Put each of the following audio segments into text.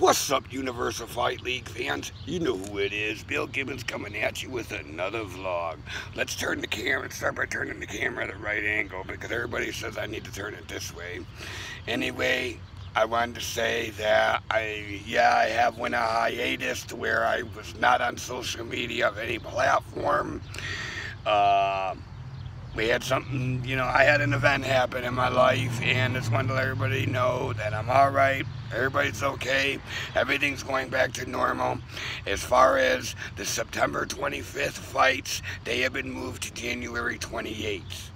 What's up, Universal Fight League fans? You know who it is. Bill Gibbons coming at you with another vlog. Let's turn the camera, start by turning the camera at a right angle because everybody says I need to turn it this way. Anyway, I wanted to say that I, yeah, I have went a hiatus to where I was not on social media of any platform. Uh, we had something, you know, I had an event happen in my life, and just wanted to let everybody know that I'm all right. Everybody's okay. Everything's going back to normal. As far as the September 25th fights, they have been moved to January 28th.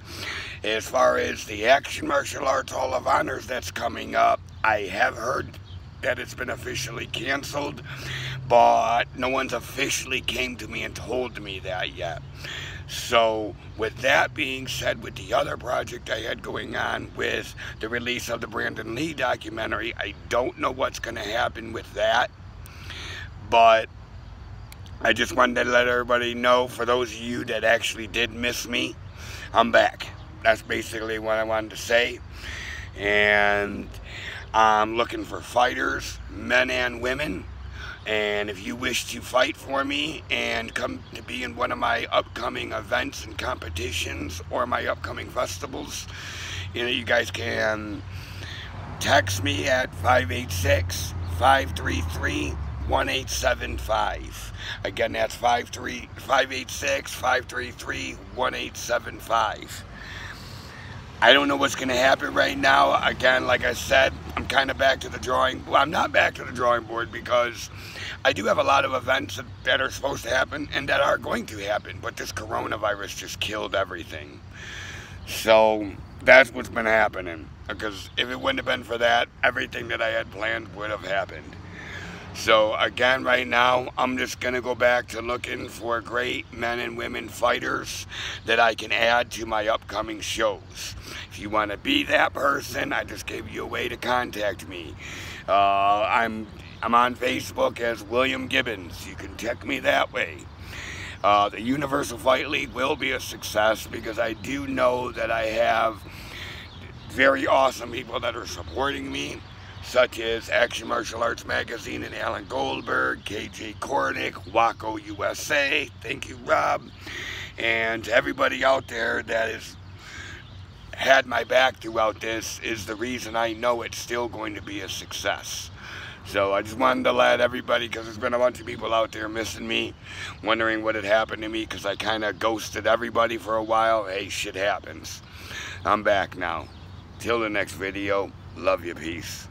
As far as the Action Martial Arts Hall of Honors that's coming up, I have heard that it's been officially canceled, but no one's officially came to me and told me that yet. So, with that being said, with the other project I had going on with the release of the Brandon Lee documentary, I don't know what's going to happen with that. But I just wanted to let everybody know, for those of you that actually did miss me, I'm back. That's basically what I wanted to say. And I'm looking for fighters, men and women and if you wish to fight for me and come to be in one of my upcoming events and competitions or my upcoming festivals, you know, you guys can text me at 586 533 1875. Again, that's 586 533 1875. I don't know what's going to happen right now. Again, like I said, I'm kind of back to the drawing. Well, I'm not back to the drawing board because I do have a lot of events that, that are supposed to happen and that are going to happen. But this coronavirus just killed everything. So that's what's been happening. Because if it wouldn't have been for that, everything that I had planned would have happened. So again, right now, I'm just going to go back to looking for great men and women fighters that I can add to my upcoming shows. If you want to be that person, I just gave you a way to contact me. Uh, I'm, I'm on Facebook as William Gibbons. You can check me that way. Uh, the Universal Fight League will be a success because I do know that I have very awesome people that are supporting me such as Action Martial Arts Magazine and Alan Goldberg, KJ Kornick, WAKO USA, thank you Rob, and everybody out there that has had my back throughout this is the reason I know it's still going to be a success. So I just wanted to let everybody, because there's been a bunch of people out there missing me, wondering what had happened to me, because I kind of ghosted everybody for a while. Hey, shit happens. I'm back now. Till the next video, love you, peace.